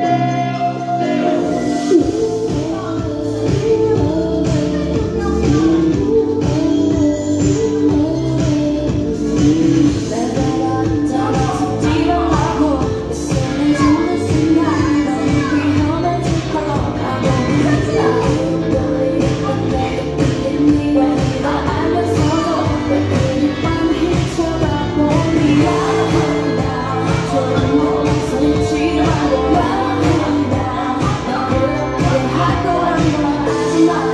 you 하지 아, 마.